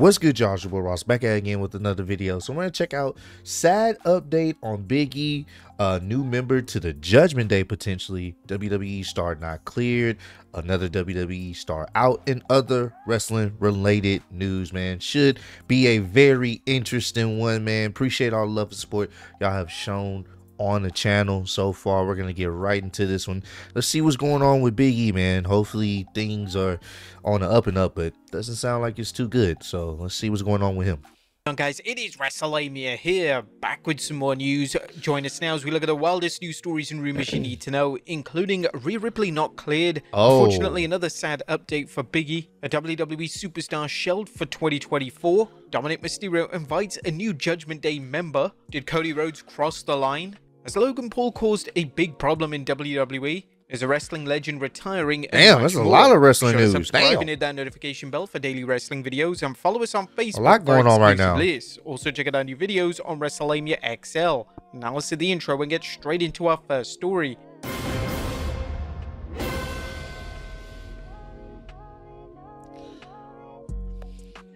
What's good, Joshua Ross? Back at again with another video. So I'm gonna check out sad update on Big E, a new member to the Judgment Day potentially. WWE star not cleared, another WWE star out, and other wrestling related news. Man, should be a very interesting one. Man, appreciate all the love and support y'all have shown on the channel so far. We're gonna get right into this one. Let's see what's going on with Big E, man. Hopefully things are on the up and up, but doesn't sound like it's too good. So let's see what's going on with him. on guys it is wrestlelamia here back with some more news join us now as we look at the wildest news stories and rumors you need to know including Rhea Ripley not cleared Oh. unfortunately another sad update for biggie a wwe superstar shelved for 2024 dominik mysterio invites a new judgment day member did cody rhodes cross the line has logan paul caused a big problem in wwe is a wrestling legend retiring? and Damn, that's a lot of wrestling news. Subscribe Damn. and hit that notification bell for daily wrestling videos and follow us on Facebook. A lot going on right now. lists. Also check out our new videos on WrestleMania XL. Now let's see the intro and get straight into our first story.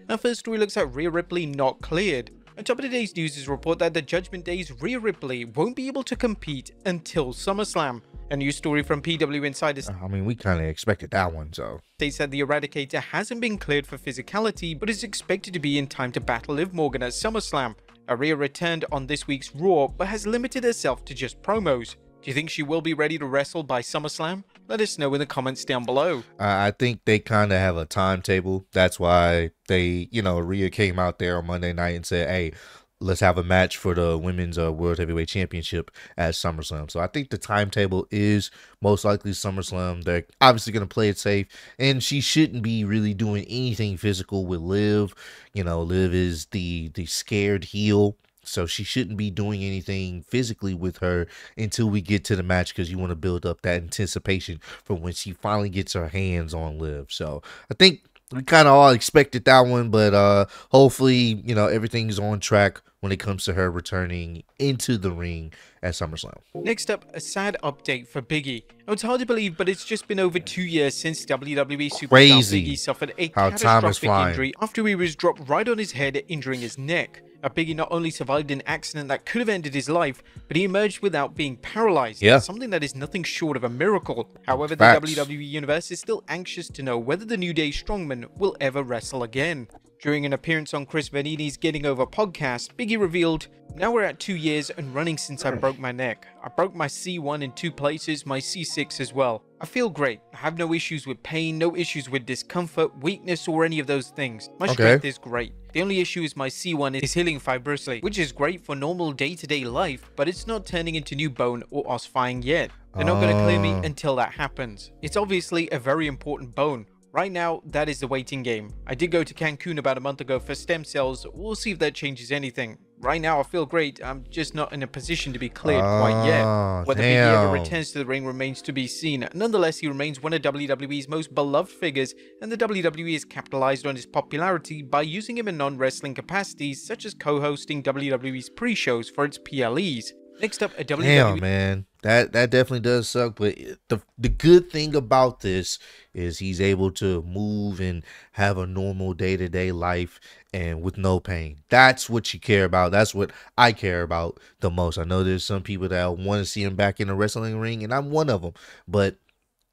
Our first story looks at Rhea Ripley not cleared. On top of today's news is a report that the Judgment Day's Rhea Ripley won't be able to compete until SummerSlam. A new story from PW Insiders I mean, we kind of expected that one, so states that the Eradicator hasn't been cleared for physicality, but is expected to be in time to battle Liv Morgan at SummerSlam. Aria returned on this week's Raw, but has limited herself to just promos. Do you think she will be ready to wrestle by SummerSlam? Let us know in the comments down below. I think they kind of have a timetable. That's why they, you know, Rhea came out there on Monday night and said, "Hey, let's have a match for the women's uh, world heavyweight championship at SummerSlam." So I think the timetable is most likely SummerSlam. They're obviously going to play it safe, and she shouldn't be really doing anything physical with Liv. You know, Liv is the the scared heel. So she shouldn't be doing anything physically with her until we get to the match because you want to build up that anticipation for when she finally gets her hands on Liv. So I think we kind of all expected that one, but uh hopefully, you know, everything's on track when it comes to her returning into the ring at SummerSlam. Next up, a sad update for Biggie. Now, it's hard to believe, but it's just been over two years since WWE superstar Crazy Biggie suffered a how time is catastrophic injury after he was dropped right on his head, injuring his neck. Biggie not only survived an accident that could have ended his life, but he emerged without being paralyzed. Yeah. Something that is nothing short of a miracle. However, Facts. the WWE Universe is still anxious to know whether the New Day Strongman will ever wrestle again. During an appearance on Chris Vanini's Getting Over podcast, Biggie revealed, Now we're at two years and running since I broke my neck. I broke my C1 in two places, my C6 as well. I feel great. I have no issues with pain, no issues with discomfort, weakness, or any of those things. My Okay. strength is great. The only issue is my C1 is healing fibrously, which is great for normal day-to-day life, but it's not turning into new bone or ossifying yet. They're not going to clear me Oh. until that happens. It's obviously a very important bone. Right now, that is the waiting game. I did go to Cancun about a month ago for stem cells. We'll see if that changes anything. Right now, I feel great. I'm just not in a position to be cleared quite yet. Oh, Whether Biggie ever returns to the ring remains to be seen. Nonetheless, he remains one of WWE's most beloved figures, and the WWE has capitalized on his popularity by using him in non-wrestling capacities, such as co-hosting WWE's pre-shows for its PLEs. Next up, a WWE Damn, man. That that definitely does suck. But the the good thing about this is he's able to move and have a normal day to day life and with no pain. That's what you care about. That's what I care about the most. I know there's some people that want to see him back in the wrestling ring, and I'm one of them. But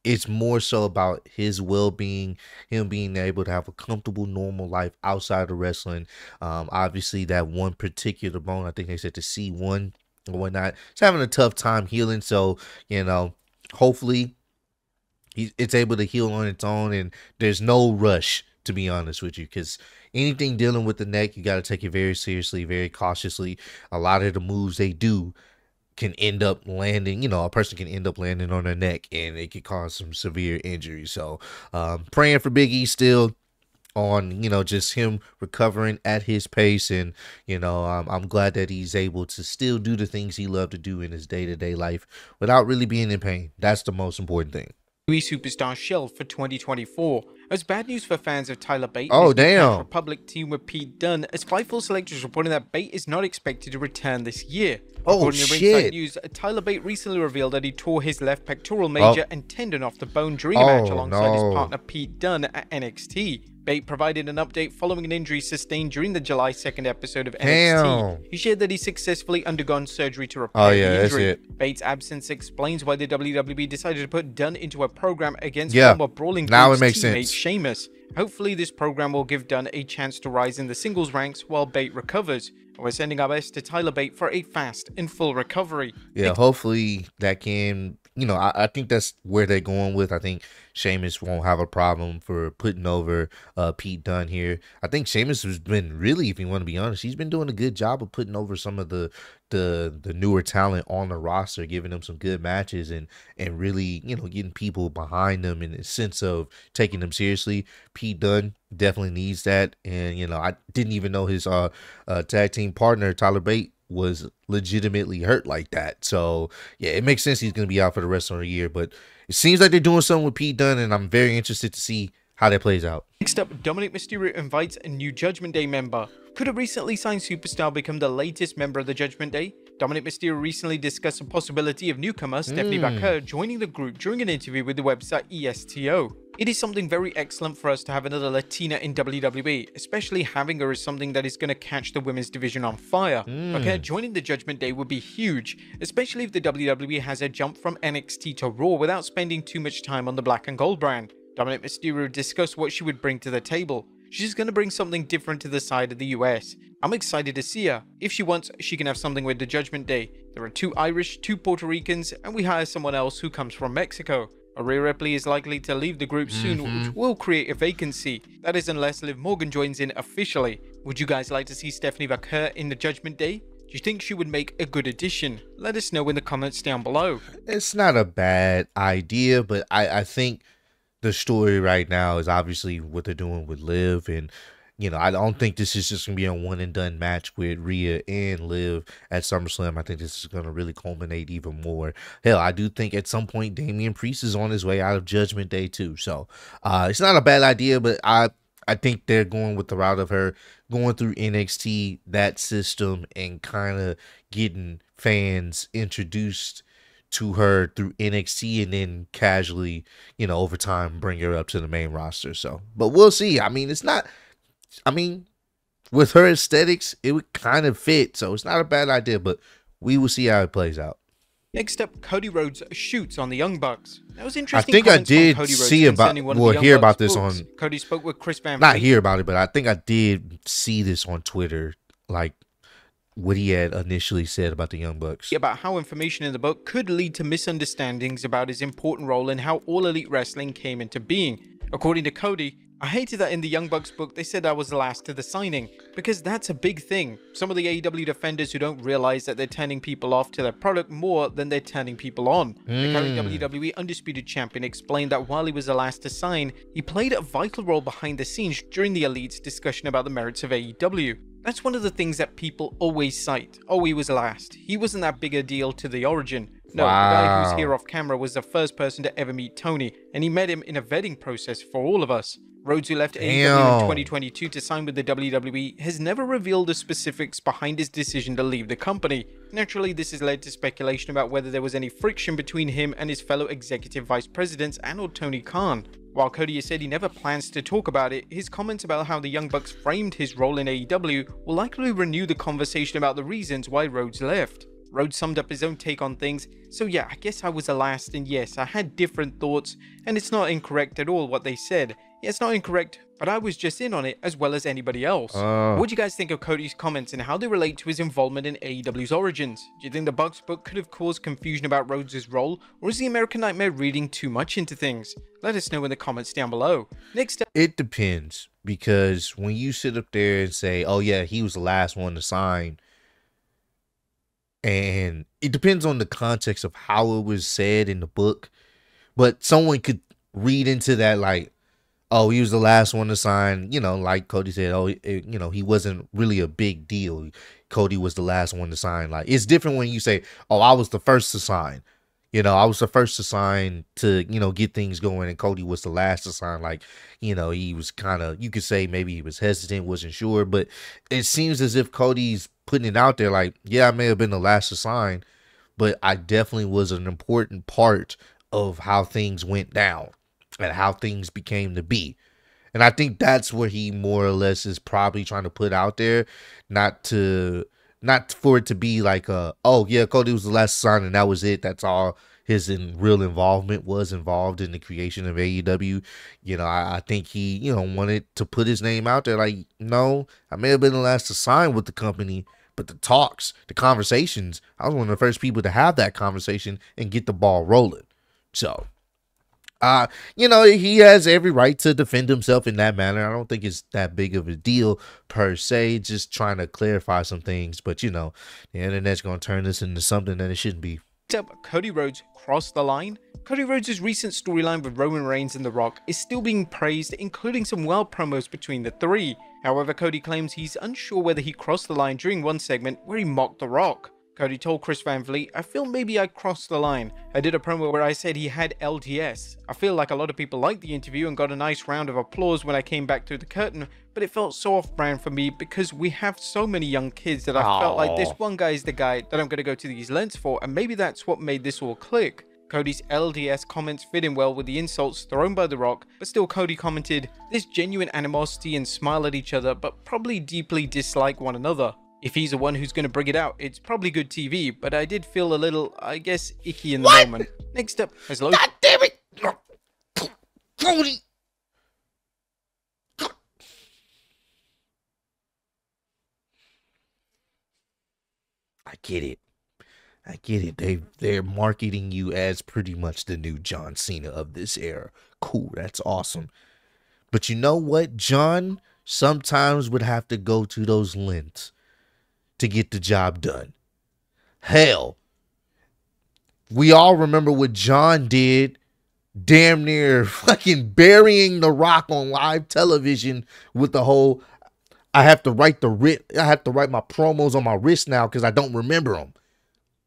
it's more so about his well-being him being able to have a comfortable normal life outside of wrestling um obviously that one particular bone i think they said the c1 or whatnot. It's having a tough time healing so you know hopefully he, it's able to heal on its own and there's no rush to be honest with you because anything dealing with the neck you got to take it very seriously very cautiously. A lot of the moves they do can end up landing, you know, a person can end up landing on their neck and it could cause some severe injury. So, um, praying for Big E still on, you know, just him recovering at his pace. And, you know, um, I'm glad that he's able to still do the things he loved to do in his day to day life without really being in pain. That's the most important thing. WWE superstar shelved for 2024. As bad news for fans of Tyler Bate. Oh, damn. Republic team with Pete Dunne, as Fightful Select is reporting that Bate is not expected to return this year. Oh, According to shit. Ringside News, Tyler Bate recently revealed that he tore his left pectoral major Oh. and tendon off the bone during a match Oh, alongside his partner Pete Dunne at NXT. Bate provided an update following an injury sustained during the July 2nd episode of Damn. NXT. He shared that he successfully undergone surgery to repair Oh, the yeah, that's injury. Bate's absence explains why the WWE decided to put Dunne into a program against Yeah, former Brawling now it makes teammate sense. Sheamus. Hopefully, this program will give Dunne a chance to rise in the singles ranks while Bate recovers. We're sending our best to Tyler Bate for a fast and full recovery. Yeah, hopefully that can, you know, I, I think that's where they're going with. I think Sheamus won't have a problem for putting over uh, Pete Dunne here. I think Sheamus has been really, if you want to be honest, he's been doing a good job of putting over some of the the the newer talent on the roster, giving them some good matches and and really, you know, getting people behind them in the sense of taking them seriously. Pete Dunne definitely needs that, and you know, I didn't even know his uh, uh tag team partner Tyler Bate was legitimately hurt like that. So yeah, it makes sense he's gonna be out for the rest of the year. But it seems like they're doing something with Pete Dunne, and I'm very interested to see how that plays out. Next up, Dominik Mysterio invites a new Judgment Day member. Could a recently signed superstar become the latest member of the Judgment Day? Dominik Mysterio recently discussed the possibility of newcomer Stephanie Hmm. Vaquer joining the group during an interview with the website ESTO. It is something very excellent for us to have another Latina in WWE, especially having her is something that is going to catch the women's division on fire. Mm. Okay, joining the Judgment Day would be huge, especially if the WWE has a jump from NXT to Raw without spending too much time on the black and gold brand. Dominik Mysterio discussed what she would bring to the table. She's going to bring something different to the side of the US. I'm excited to see her. If she wants, she can have something with the Judgment Day. There are two Irish, two Puerto Ricans, and we hire someone else who comes from Mexico. Rhea Ripley is likely to leave the group soon, which mm-hmm. will create a vacancy. That is unless Liv Morgan joins in officially. Would you guys like to see Stephanie Vaquer in the Judgment Day? Do you think she would make a good addition? Let us know in the comments down below. It's not a bad idea, but I I think the story right now is obviously what they're doing with Liv and you know, I don't think this is just gonna be a one and done match with Rhea and Liv at SummerSlam. I think this is gonna really culminate even more. Hell, I do think at some point Damian Priest is on his way out of Judgment Day too. So uh it's not a bad idea, but I I think they're going with the route of her going through NXT, that system, and kind of getting fans introduced to her through NXT and then casually, you know, over time bring her up to the main roster. So, but we'll see. I mean, it's not, I mean, with her aesthetics, it would kind of fit. So it's not a bad idea, but we will see how it plays out. Next up, Cody Rhodes shoots on the Young Bucks. That was interesting. I think I did see about, well, hear Bucks about this books. on, Cody spoke with Chris Van not hear about it, but I think I did see this on Twitter, like what he had initially said about the Young Bucks. about how information in the book could lead to misunderstandings about his important role in how All Elite Wrestling came into being. According to Cody, I hated that in the Young Bucks book they said I was last to the signing, because that's a big thing. Some of the AEW defenders who don't realize that they're turning people off to their product more than they're turning people on. The current hmm. WWE Undisputed Champion explained that while he was the last to sign, he played a vital role behind the scenes during the Elite's discussion about the merits of AEW. That's one of the things that people always cite. Oh, he was last. He wasn't that big a deal to the origin. No, the guy who's here off camera was the first person to ever meet Tony, and he met him in a vetting process for all of us. Rhodes, who left AEW in 2022 to sign with the WWE, has never revealed the specifics behind his decision to leave the company. Naturally, this has led to speculation about whether there was any friction between him and his fellow executive vice presidents and or Tony Khan. While Cody has said he never plans to talk about it, his comments about how the Young Bucks framed his role in AEW will likely renew the conversation about the reasons why Rhodes left. Rhodes summed up his own take on things, so yeah, I guess I was the last, and yes, I had different thoughts, and it's not incorrect at all what they said. Yeah, it's not incorrect, but I was just in on it as well as anybody else. Oh. What do you guys think of Cody's comments and how they relate to his involvement in AEW's origins? Do you think the Bucks book could have caused confusion about Rhodes' role, or is the American Nightmare reading too much into things? Let us know in the comments down below. Next up, It depends because when you sit up there and say, "Oh yeah, he was the last one to sign," and it depends on the context of how it was said in the book, but someone could read into that like, "Oh, he was the last one to sign." You know, like Cody said, "Oh, it, you know, he wasn't really a big deal." Cody was the last one to sign. Like it's different when you say, "Oh, I was the first to sign." You know, I was the first to sign to, you know, get things going, and Cody was the last to sign. Like, you know, he was kind of, you could say maybe he was hesitant, wasn't sure, but it seems as if Cody's putting it out there like, yeah, I may have been the last to sign, but I definitely was an important part of how things went down and how things became to be. And I think that's what he more or less is probably trying to put out there, not to not for it to be like uh oh yeah Cody was the last son and that was it that's all his in real involvement was involved in the creation of AEW you know I, I, think he you know wanted to put his name out there like no I may have been the last to sign with the company but the talks the conversations I was one of the first people to have that conversation and get the ball rolling. So uh, you know, he has every right to defend himself in that manner. I don't think it's that big of a deal per se, just trying to clarify some things. But, you know, the internet's going to turn this into something that it shouldn't be. Cody Rhodes crossed the line. Cody Rhodes' recent storyline with Roman Reigns and The Rock is still being praised, including some well promos between the three. However, Cody claims he's unsure whether he crossed the line during one segment where he mocked The Rock. Cody told Chris Van Vliet, I feel maybe I crossed the line. I did a promo where I said he had LDS. I feel like a lot of people liked the interview and got a nice round of applause when I came back through the curtain, but it felt so off-brand for me because we have so many young kids that I Aww. felt like this one guy is the guy that I'm going to go to these lengths for, and maybe that's what made this all click. Cody's LDS comments fit in well with the insults thrown by The Rock, but still Cody commented, this genuine animosity and smile at each other, but probably deeply dislike one another. If he's the one who's going to bring it out, it's probably good TV, but I did feel a little, I guess, icky in the what? moment. Next up, as Logan. God damn it! Cody! I get it. I get it. They they're marketing you as pretty much the new John Cena of this era. Cool, that's awesome. But you know what? John sometimes would have to go to those lengths to get the job done. Hell, we all remember what John did, damn near fucking burying The Rock on live television with the whole. I have to write the writ. I have to write my promos on my wrist now because I don't remember them.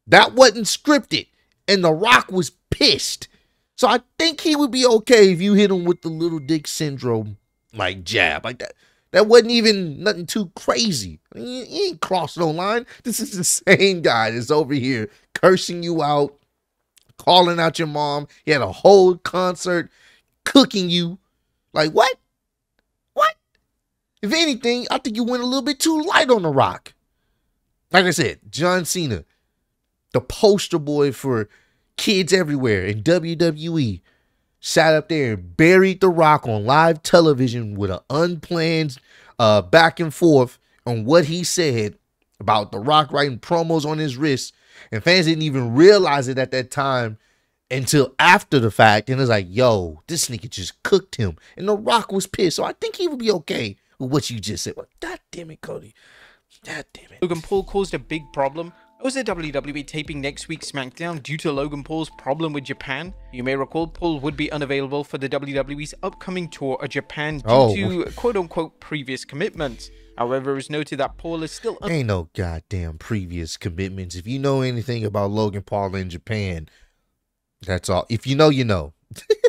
That wasn't scripted, and The Rock was pissed. So I think he would be okay if you hit him with the little dick syndrome like jab like that. That wasn't even nothing too crazy. He, ain't crossed no line. This is the same guy that's over here cursing you out, calling out your mom. He had a whole concert cooking you. Like, what? What? If anything, I think you went a little bit too light on the rock. Like I said, John Cena, the poster boy for kids everywhere in WWE sat up there and buried The Rock on live television with an unplanned uh, back and forth on what he said about The Rock writing promos on his wrist. And fans didn't even realize it at that time until after the fact. And it's like, yo, this nigga just cooked him. And The Rock was pissed. So I think he would be okay with what you just said. Well, God damn it, Cody. God damn it. Logan Paul caused a big problem was the WWE taping next week's SmackDown due to Logan Paul's problem with Japan? You may recall Paul would be unavailable for the WWE's upcoming tour of Japan due oh. to quote-unquote previous commitments. However, it was noted that Paul is still ain't no goddamn previous commitments. If you know anything about Logan Paul in Japan, that's all. If you know, you know.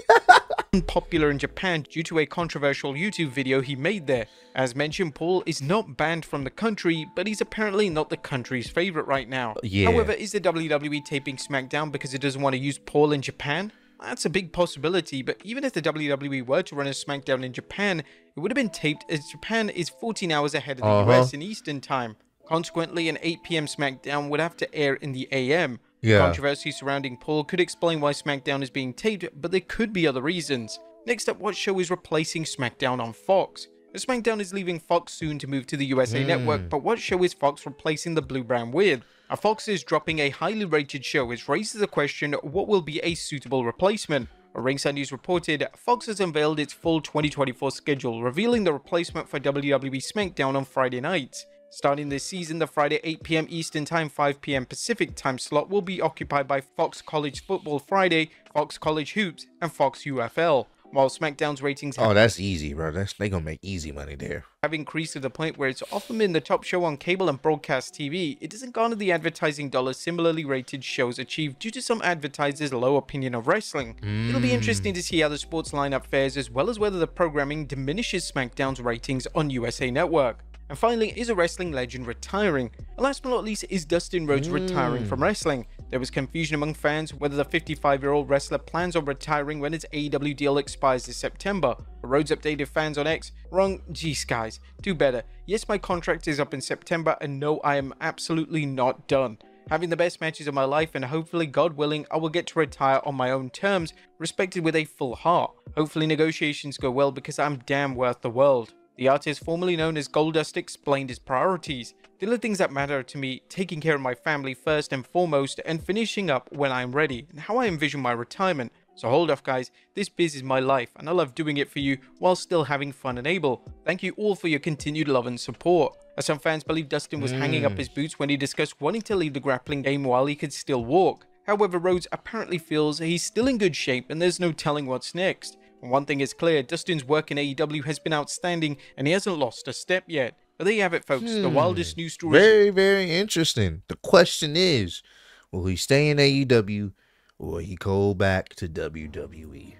unpopular in Japan due to a controversial YouTube video he made there. As mentioned, Paul is not banned from the country, but he's apparently not the country's favorite right now. Yeah. However, is the WWE taping SmackDown because it doesn't want to use Paul in Japan? That's a big possibility, but even if the WWE were to run a SmackDown in Japan, it would have been taped as Japan is 14 hours ahead of the uh -huh. US in Eastern Time. Consequently, an 8 p.m. SmackDown would have to air in the AM. Yeah. Controversy surrounding Paul could explain why SmackDown is being taped, but there could be other reasons. Next up, what show is replacing SmackDown on Fox? SmackDown is leaving Fox soon to move to the USA mm. Network, but what show is Fox replacing the Blue Brand with? A Fox is dropping a highly rated show, which raises the question what will be a suitable replacement? Ringside News reported, Fox has unveiled its full 2024 schedule, revealing the replacement for WWE SmackDown on Friday nights. Starting this season, the Friday 8pm Eastern Time, 5pm Pacific Time slot will be occupied by Fox College Football Friday, Fox College Hoops, and Fox UFL. while SmackDown's ratings Oh, that's easy, bro. That's they gonna make easy money there. have increased to the point where it's often been the top show on cable and broadcast TV, it doesn't garner the advertising dollars similarly rated shows achieve due to some advertisers' low opinion of wrestling. It'll be interesting to see how the sports lineup fares as well as whether the programming diminishes SmackDown's ratings on USA Network. And finally, is a wrestling legend retiring? And last but not least, is Dustin Rhodes retiring hmm. from wrestling? There was confusion among fans whether the 55 year old wrestler plans on retiring when his AEW deal expires this September. But Rhodes updated fans on X wrong, geez, guys, do better. Yes, my contract is up in September, and no, I am absolutely not done. Having the best matches of my life, and hopefully, God willing, I will get to retire on my own terms, respected with a full heart. Hopefully, negotiations go well because I'm damn worth the world. The artist formerly known as Goldust explained his priorities. The only things that matter to me, taking care of my family first and foremost, and finishing up when I'm ready, and how I envision my retirement. So hold off guys, this biz is my life, and I love doing it for you while still having fun and able. Thank you all for your continued love and support. As some fans believe Dustin was hanging up mm. his boots when he discussed wanting to leave the grappling game while he could still walk. However, Rhodes apparently feels he's still in good shape and there's no telling what's next. And one thing is clear, Dustin's work in AEW has been outstanding and he hasn't lost a step yet. But there you have it, folks. The wildest news story. Very, very interesting. The question is, will he stay in AEW or will he go back to WWE?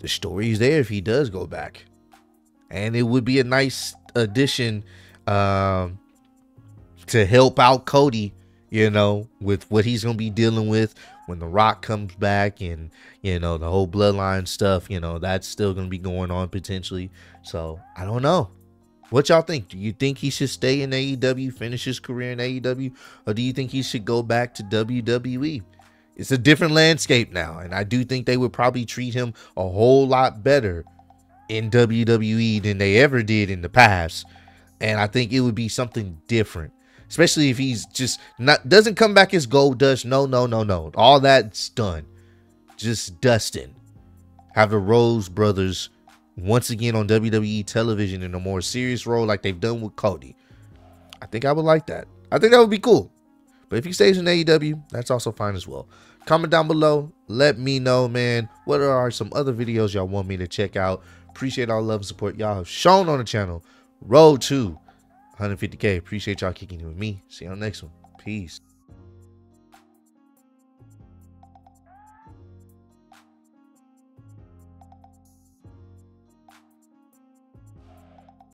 The story's there if he does go back. And it would be a nice addition um, to help out Cody, you know, with what he's going to be dealing with when The Rock comes back and, you know, the whole bloodline stuff, you know, that's still going to be going on potentially. So I don't know. What y'all think? Do you think he should stay in AEW, finish his career in AEW, or do you think he should go back to WWE? It's a different landscape now, and I do think they would probably treat him a whole lot better in WWE than they ever did in the past. And I think it would be something different, especially if he's just not doesn't come back as Goldust. No, no, no, no. All that's done. Just Dustin. Have the Rhodes brothers once again on WWE television in a more serious role like they've done with Cody. I think I would like that. I think that would be cool. But if he stays in AEW, that's also fine as well. Comment down below. Let me know, man. What are some other videos y'all want me to check out? Appreciate all love and support y'all have shown on the channel. Road to 150k. Appreciate y'all kicking it with me. See y'all next one. Peace.